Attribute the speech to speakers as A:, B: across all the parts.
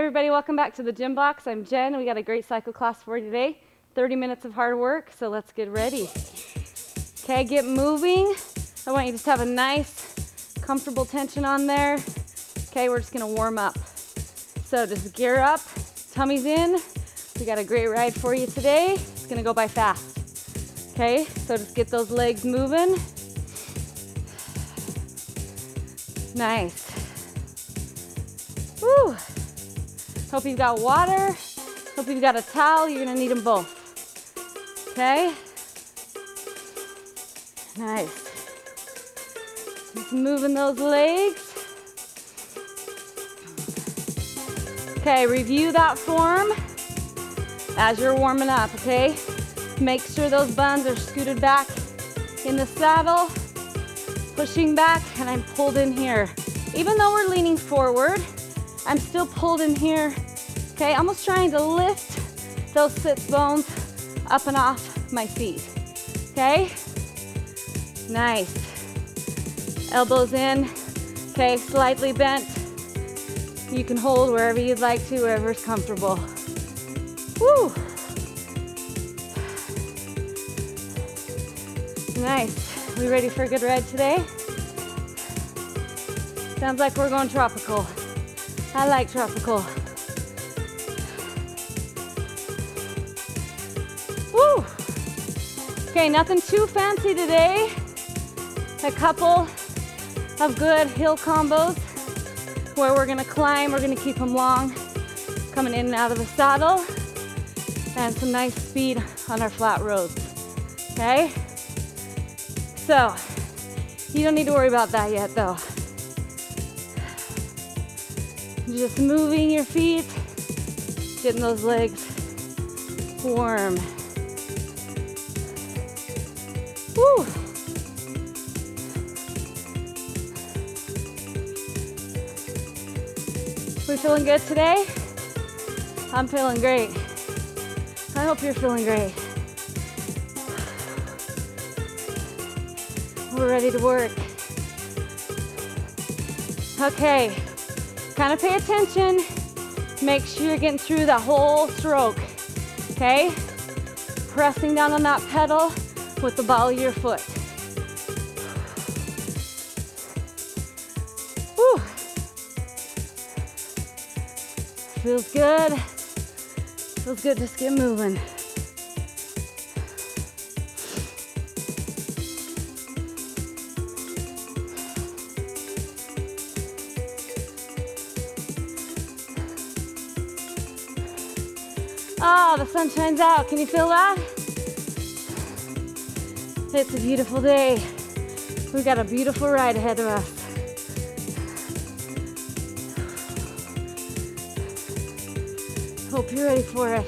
A: everybody, welcome back to the Gymbox. I'm Jen. We got a great cycle class for you today. 30 minutes of hard work, so let's get ready. Okay, get moving. I want you to just have a nice, comfortable tension on there. Okay, we're just gonna warm up. So just gear up, tummy's in. We got a great ride for you today. It's gonna go by fast. Okay, so just get those legs moving. Nice. Woo. Hope you've got water. Hope you've got a towel. You're gonna need them both. Okay? Nice. Just moving those legs. Okay, review that form as you're warming up, okay? Make sure those buns are scooted back in the saddle, pushing back, and I'm pulled in here. Even though we're leaning forward, I'm still pulled in here, okay? Almost trying to lift those sits bones up and off my feet, okay? Nice. Elbows in, okay, slightly bent. You can hold wherever you'd like to, wherever's comfortable. Woo! Nice. We ready for a good ride today? Sounds like we're going tropical. I like tropical. Oh. Woo! Okay, nothing too fancy today. A couple of good hill combos where we're gonna climb, we're gonna keep them long, coming in and out of the saddle, and some nice speed on our flat roads, okay? So, you don't need to worry about that yet though. Just moving your feet, getting those legs warm. Woo! We feeling good today? I'm feeling great. I hope you're feeling great. We're ready to work. Okay, kind of pay attention. Make sure you're getting through that whole stroke, okay? Pressing down on that pedal with the ball of your foot. Whew. Feels good. Feels good, just get moving. Oh, the sun shines out. Can you feel that? It's a beautiful day. We've got a beautiful ride ahead of us. Hope you're ready for it.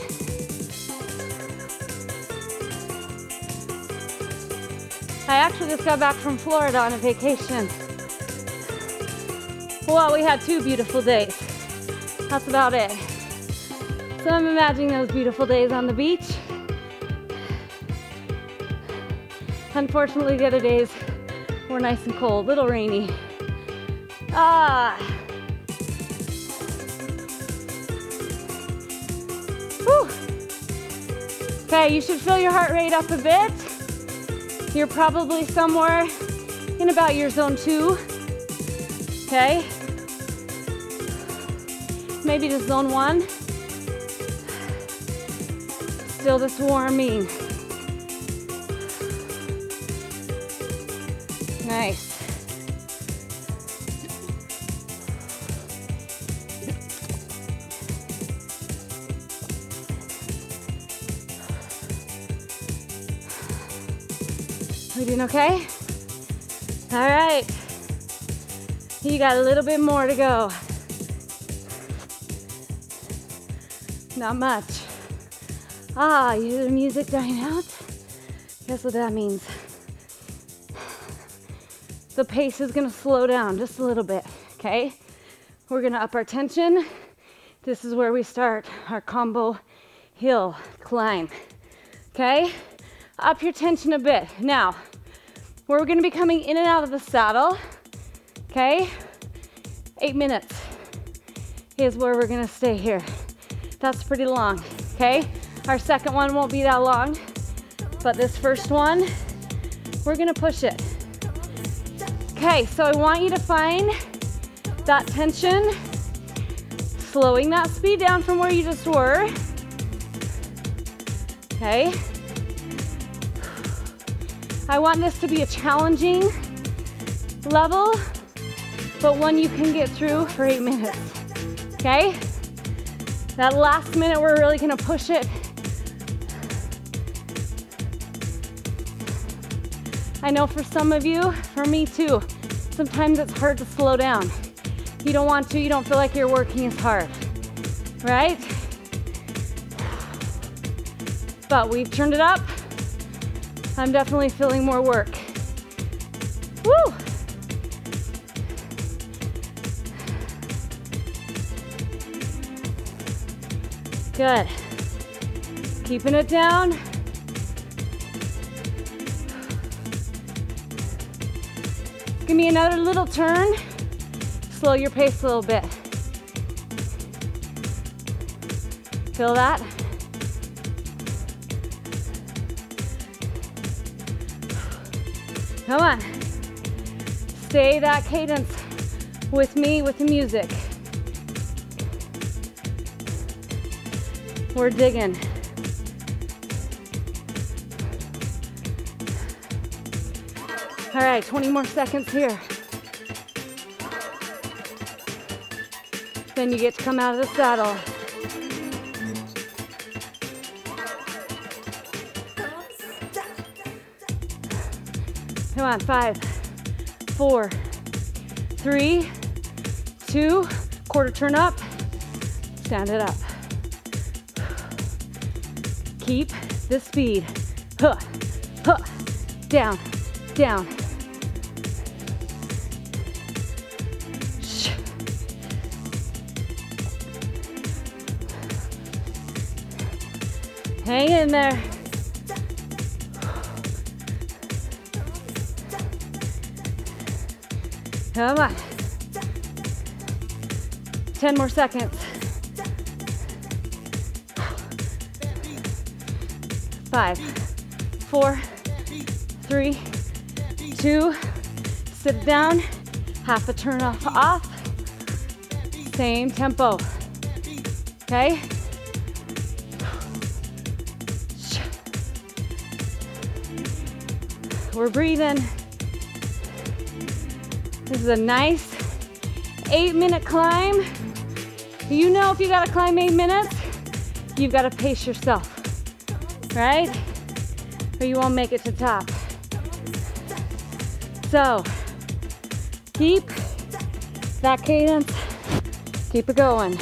A: I actually just got back from Florida on a vacation. Well, we had two beautiful days. That's about it. So I'm imagining those beautiful days on the beach. Unfortunately, the other days were nice and cold, a little rainy. Ah. Whew. Okay, you should feel your heart rate up a bit. You're probably somewhere in about your zone two. Okay. Maybe to zone one. Still just warming. Nice. We doing okay? All right. You got a little bit more to go. Not much. Ah, you hear the music dying out? Guess what that means? The pace is gonna slow down just a little bit, okay? We're gonna up our tension. This is where we start our combo hill climb, okay? Up your tension a bit. Now, we're gonna be coming in and out of the saddle, okay? Eight minutes. is where we're gonna stay here. That's pretty long, okay? Our second one won't be that long, but this first one, we're gonna push it. Okay, so I want you to find that tension, slowing that speed down from where you just were. Okay. I want this to be a challenging level, but one you can get through for eight minutes. Okay? That last minute, we're really gonna push it. I know for some of you, for me too, sometimes it's hard to slow down. You don't want to, you don't feel like you're working as hard, right? But we've turned it up. I'm definitely feeling more work. Woo! Good. Keeping it down. Give me another little turn. Slow your pace a little bit. Feel that? Come on. Stay that cadence with me with the music. We're digging. All right, 20 more seconds here. Then you get to come out of the saddle. Come on, five, four, three, two, quarter turn up, stand it up. Keep the speed. Huh, huh, down, down. Hang in there. Come on. 10 more seconds. Five, four, three, two, sit down, half a turn off, off, same tempo. Okay? We're breathing. This is a nice eight minute climb. You know if you gotta climb eight minutes, you've gotta pace yourself, right? Or you won't make it to top. So, keep that cadence, keep it going.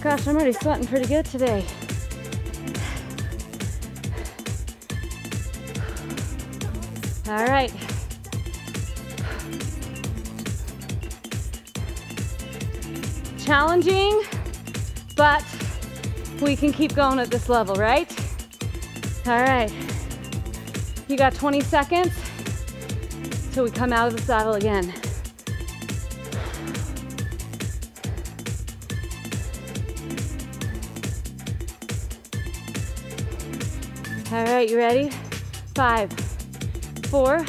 A: Gosh, I'm already sweating pretty good today. All right. Challenging, but we can keep going at this level, right? All right. You got 20 seconds till we come out of the saddle again. All right, you ready? Five, four,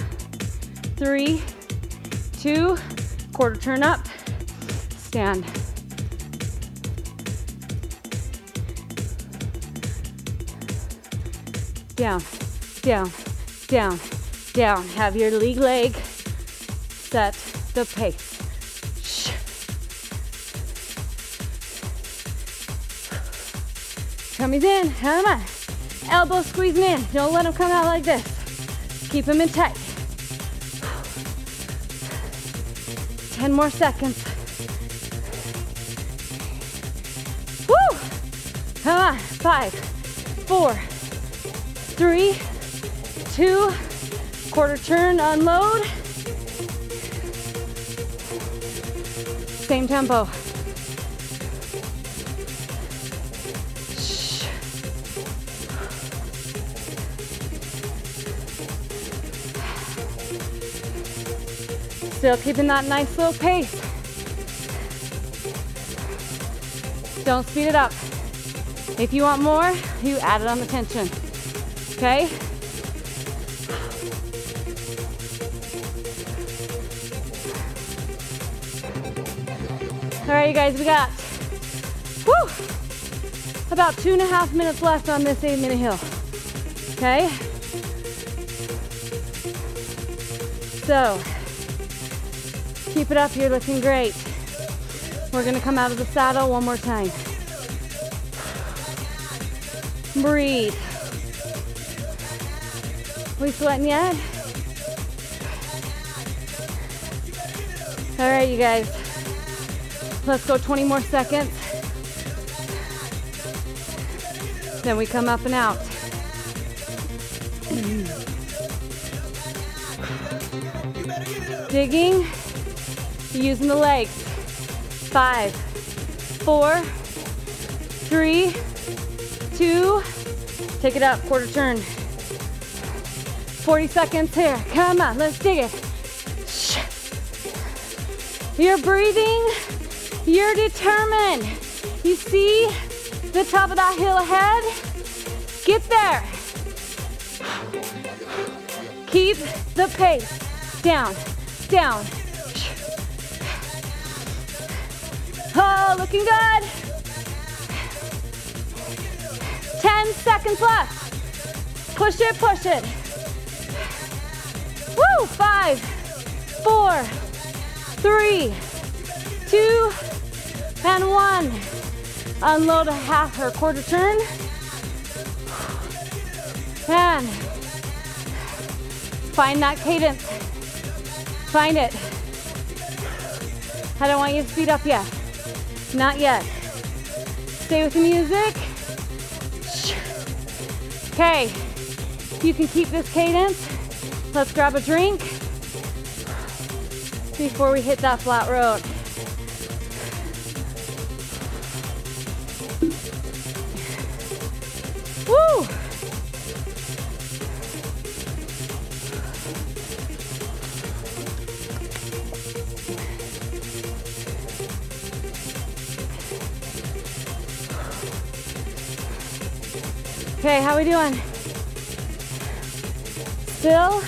A: three, two, quarter turn up, stand. Down, down, down, down. Have your lead leg set the pace. Tummy's in, come on. Elbow squeezing in. Don't let them come out like this. Keep them in tight. 10 more seconds. Woo! Come on. Five, four, three, two, quarter turn, unload. Same tempo. Still keeping that nice slow pace. Don't speed it up. If you want more, you add it on the tension. Okay? All right, you guys, we got whew, about two and a half minutes left on this eight minute hill. Okay? So, keep it up, you're looking great. We're gonna come out of the saddle one more time. Breathe. We sweating yet? All right, you guys. Let's go 20 more seconds. Then we come up and out. Digging, using the legs. Five, four, three, two, take it up, quarter turn. 40 seconds here. Come on, let's dig it. You're breathing, you're determined. You see the top of that hill ahead? Get there. Keep the pace. Down, down. Looking good. 10 seconds left. Push it, push it. Woo, five, four, three, two, and one. Unload a half or quarter turn. And find that cadence. Find it. I don't want you to speed up yet. Not yet. Stay with the music. Okay, you can keep this cadence. Let's grab a drink before we hit that flat road. Okay, how are we doing? Still?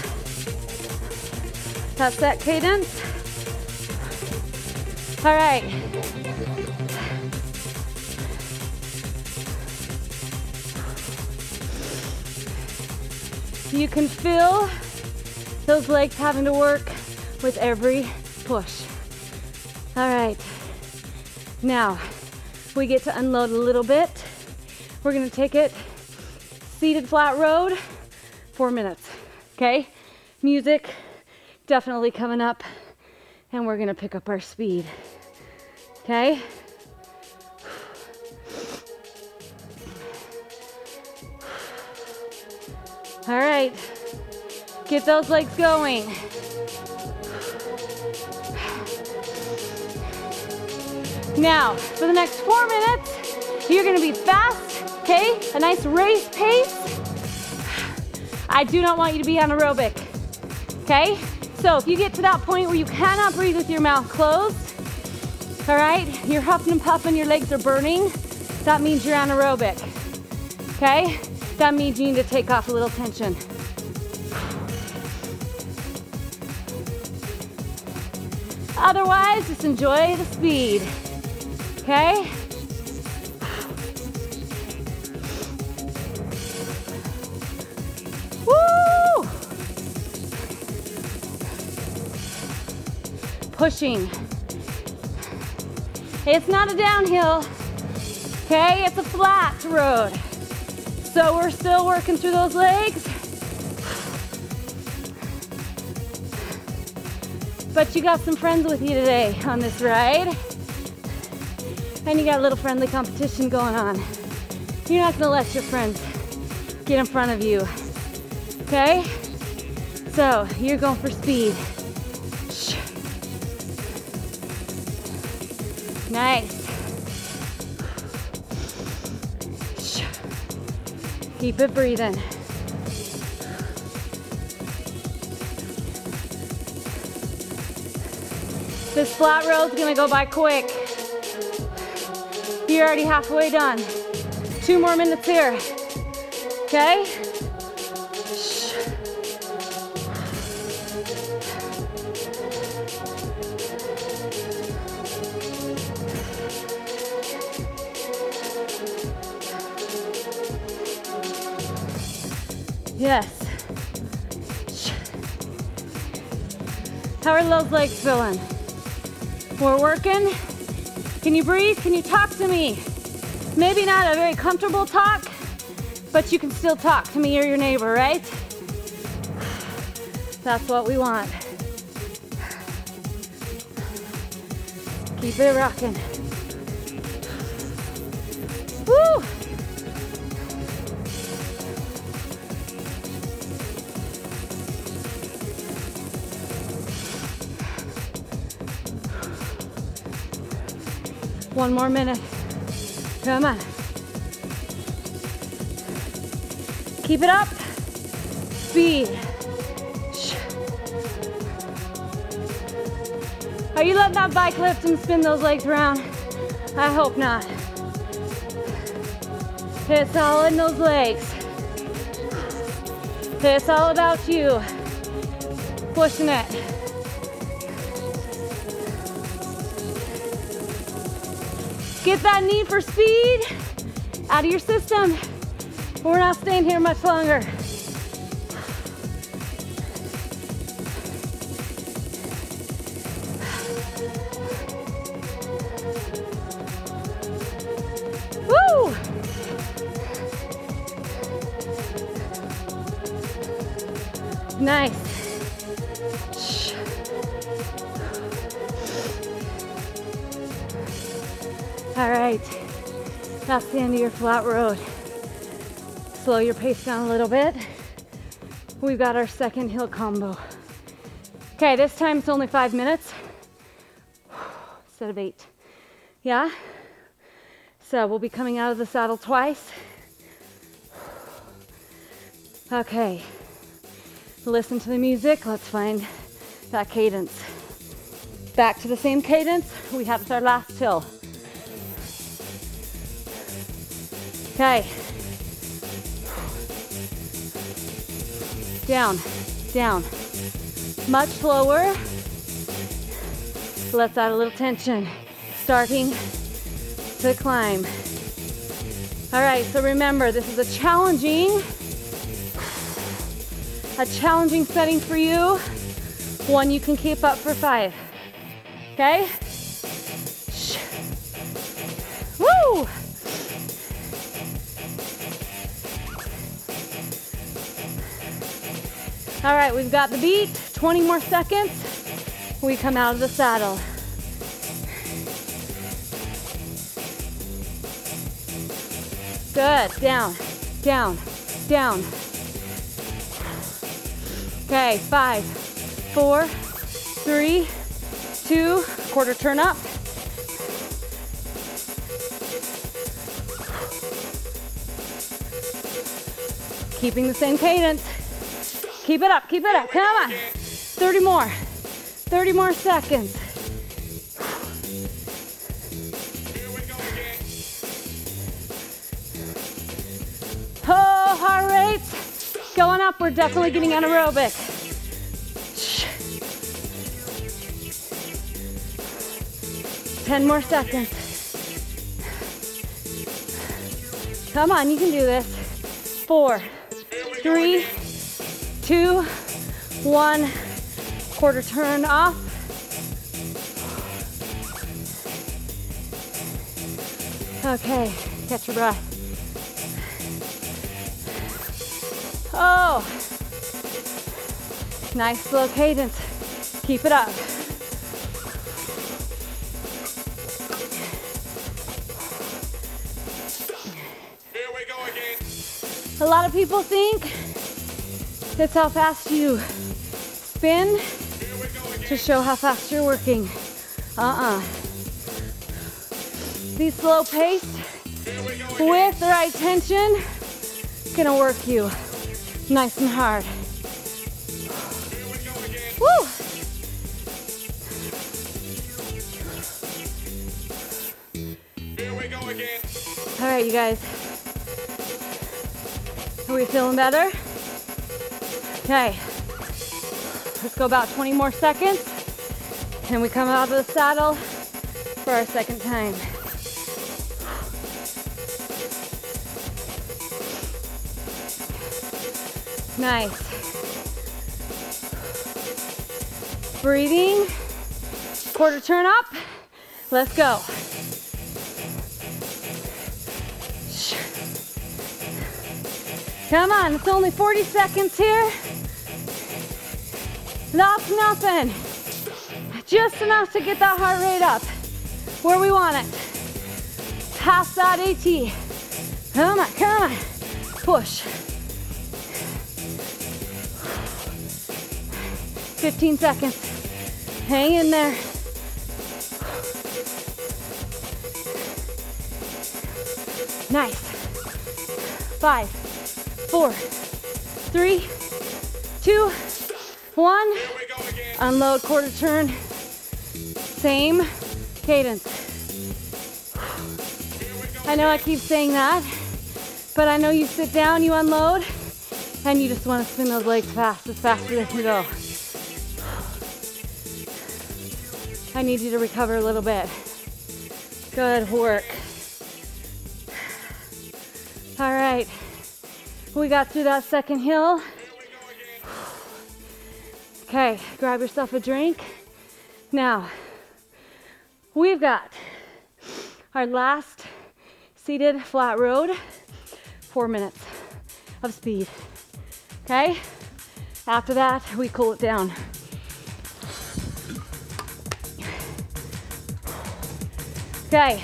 A: That's that cadence. All right. You can feel those legs having to work with every push. All right. Now, we get to unload a little bit. We're gonna take it seated flat road, four minutes, okay? Music definitely coming up and we're gonna pick up our speed, okay? All right, get those legs going. Now, for the next four minutes, you're gonna be fast, okay? A nice race pace. I do not want you to be anaerobic, okay? So if you get to that point where you cannot breathe with your mouth closed, all right, you're huffing and puffing, your legs are burning, that means you're anaerobic, okay? That means you need to take off a little tension. Otherwise, just enjoy the speed, okay? Pushing. It's not a downhill, okay? It's a flat road. So we're still working through those legs. But you got some friends with you today on this ride. And you got a little friendly competition going on. You're not gonna let your friends get in front of you. Okay? So you're going for speed. Nice. Keep it breathing. This flat road's gonna go by quick. You're already halfway done. Two more minutes here. Okay? How are those legs feeling? We're working. Can you breathe? Can you talk to me? Maybe not a very comfortable talk, but you can still talk to me or your neighbor, right? That's what we want. Keep it rocking. One more minute. Come on. Keep it up. Speed. Are you letting that bike lift and spin those legs around? I hope not. It's all in those legs. It's all about you. Pushing it. Get that need for speed out of your system. We're not staying here much longer. That's the end of your flat road. Slow your pace down a little bit. We've got our second hill combo. Okay, this time it's only five minutes instead of eight. Yeah? So we'll be coming out of the saddle twice. Okay, listen to the music. Let's find that cadence. Back to the same cadence we with our last hill. Okay. Down, down. Much slower. Let's add a little tension. Starting to climb. All right, so remember, this is a challenging, a challenging setting for you. One you can keep up for five. Okay? Woo! All right, we've got the beat. 20 more seconds. We come out of the saddle. Good. Down, down, down. Okay, five, four, three, two, quarter turn up. Keeping the same cadence. Keep it up, keep it up, come on. 30 more, 30 more seconds. Oh, heart rate going up. We're definitely getting anaerobic. Ten more seconds. Come on, you can do this. Four, three, two, one. Quarter turn off. Okay, catch your breath. Oh, nice slow cadence. Keep it up.
B: Here we go again.
A: A lot of people think it's how fast you spin to show how fast you're working. Uh-uh. Be slow
B: pace
A: with the right tension. Gonna work you nice and hard. Woo! All right, you guys. Are we feeling better? Okay. Let's go about 20 more seconds. And we come out of the saddle for our second time. Nice. Breathing. Quarter turn up. Let's go. Come on, it's only 40 seconds here. That's nothing. Just enough to get that heart rate up where we want it. Past that AT. Come on, come on. Push. 15 seconds. Hang in there. Nice. Five, four, three, two, one.
B: Here we go again.
A: Unload quarter turn. Same cadence. I know I keep saying that, but I know you sit down, you unload, and you just want to spin those legs fast, as fast as you can go. I need you to recover a little bit. Good work. All right. We got through that second hill. Okay, grab yourself a drink. Now, we've got our last seated flat road, four minutes of speed. Okay? After that, we cool it down. Okay.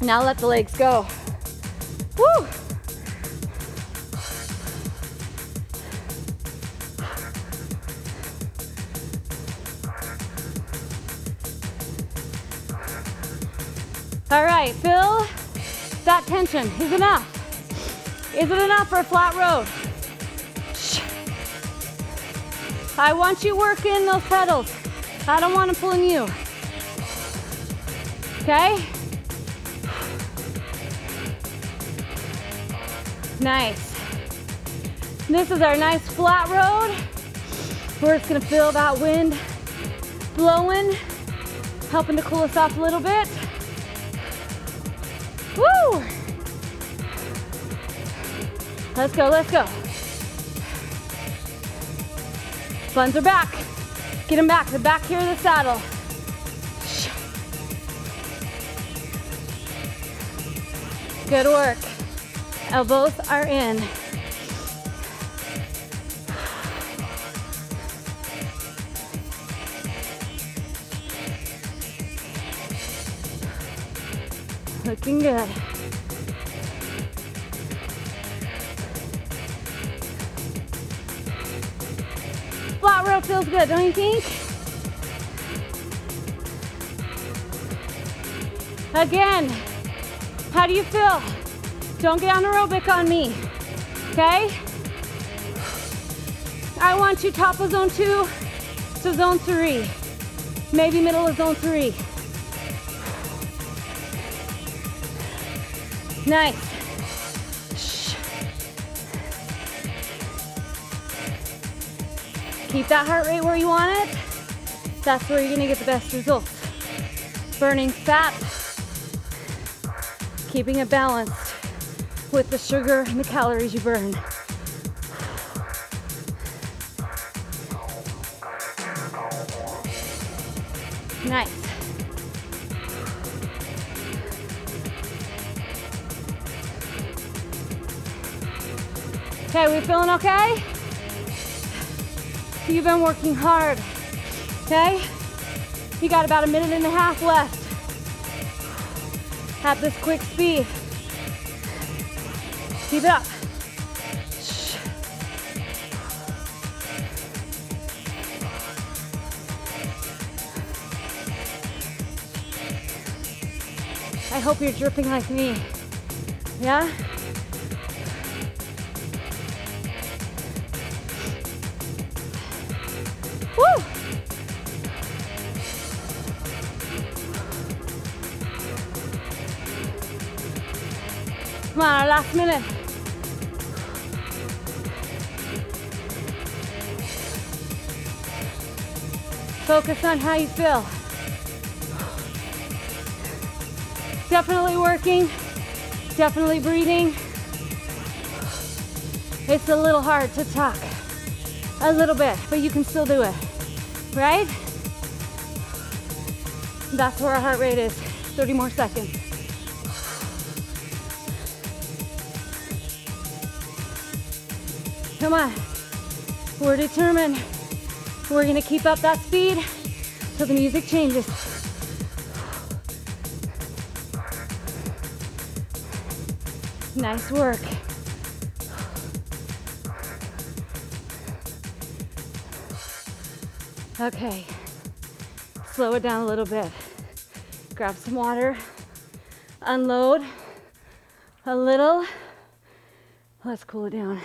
A: Now let the legs go. Woo! All right, feel that tension. Is enough? Is it enough for a flat road? I want you working those pedals. I don't want to pull in you. Okay? Nice. This is our nice flat road. We're just gonna feel that wind blowing, helping to cool us off a little bit. Let's go, let's go. Buns are back. Get them back, the back here of the saddle. Good work. Elbows are in. Looking good. Row feels good, don't you think? Again, how do you feel? Don't get anaerobic on me, okay? I want you top of zone two to zone three, maybe middle of zone three. Nice. Keep that heart rate where you want it. That's where you're gonna get the best results. Burning fat, keeping it balanced with the sugar and the calories you burn. Nice. Okay, we feeling okay? You've been working hard, okay? You got about a minute and a half left at this quick speed. Keep it up. I hope you're dripping like me. Yeah? Come on, our last minute. Focus on how you feel. Definitely working, definitely breathing. It's a little hard to talk, a little bit, but you can still do it, right? That's where our heart rate is. 30 more seconds. Come on. We're determined. We're gonna keep up that speed till the music changes. Nice work. Okay, slow it down a little bit. Grab some water, unload a little. Let's cool it down.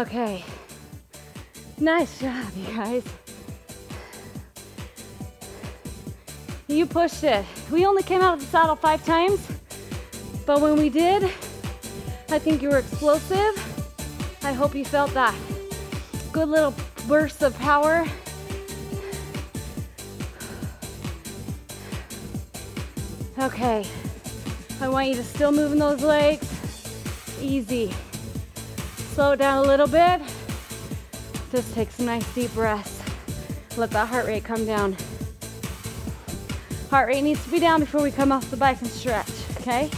A: Okay. Nice job, you guys. You pushed it. We only came out of the saddle five times, but when we did, I think you were explosive. I hope you felt that. Good little bursts of power. Okay, I want you to still moving those legs. Easy. Slow down a little bit. Just take some nice deep breaths. Let that heart rate come down. Heart rate needs to be down before we come off the bike and stretch, okay?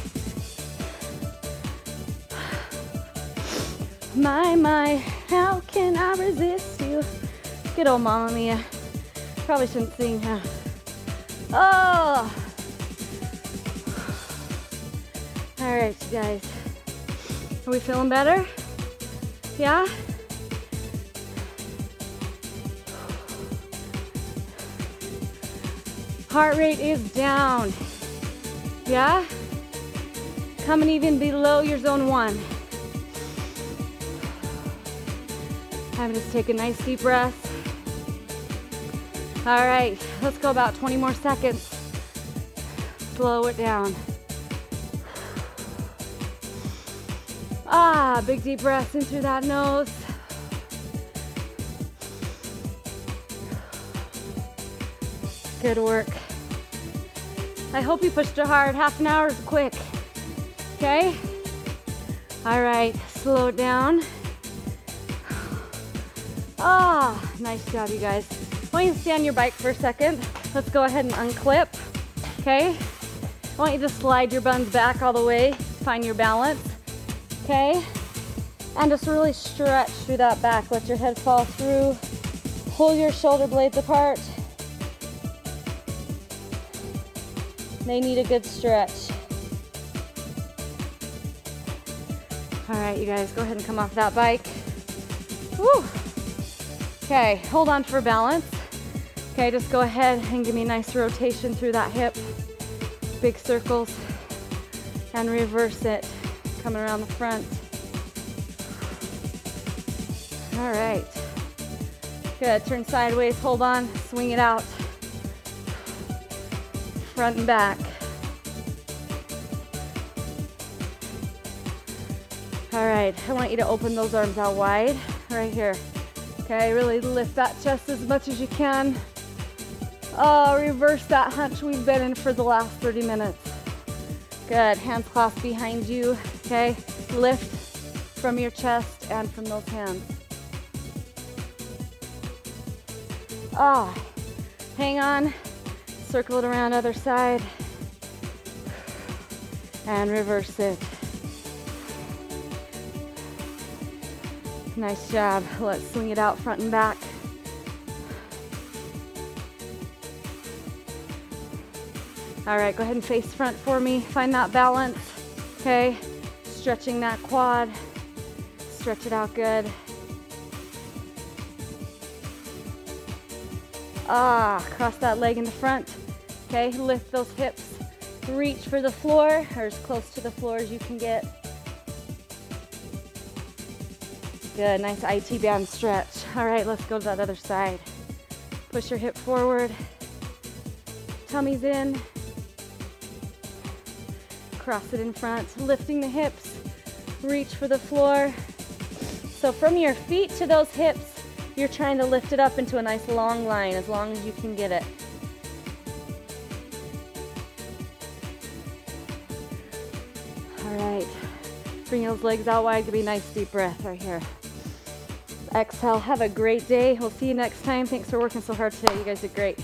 A: My, my, how can I resist you? Good old Mamma Mia. Probably shouldn't sing, huh? Oh! All right, guys. Are we feeling better? Yeah? Heart rate is down. Yeah? Coming even below your zone one. I'm just take a nice deep breath. All right, let's go about 20 more seconds. Slow it down. Ah, big deep breaths in through that nose. Good work. I hope you pushed it hard. Half an hour is quick. Okay? All right, slow it down. Ah, nice job, you guys. I want you to stay on your bike for a second. Let's go ahead and unclip. Okay? I want you to slide your buns back all the way, to find your balance. Okay? And just really stretch through that back. Let your head fall through. Pull your shoulder blades apart. They need a good stretch. All right, you guys, go ahead and come off that bike. Woo. Okay, hold on for balance. Okay, just go ahead and give me a nice rotation through that hip. Big circles. And reverse it, coming around the front. All right. Good, turn sideways, hold on, swing it out front and back. All right, I want you to open those arms out wide, right here. Okay, really lift that chest as much as you can. Oh, reverse that hunch we've been in for the last 30 minutes. Good, hands clasped behind you, okay? Lift from your chest and from those hands. Ah, hang on, circle it around other side and reverse it. Nice job. Let's swing it out front and back. All right, go ahead and face front for me. Find that balance, okay? Stretching that quad. Stretch it out good. Ah, cross that leg in the front. Okay, lift those hips. Reach for the floor, or as close to the floor as you can get. Good, nice IT band stretch. All right, let's go to that other side. Push your hip forward. Tummy's in. Cross it in front, lifting the hips. Reach for the floor. So from your feet to those hips, you're trying to lift it up into a nice long line as long as you can get it. All right, bring those legs out wide, give me a nice deep breath right here. Exhale, have a great day. We'll see you next time. Thanks for working so hard today. You guys did great.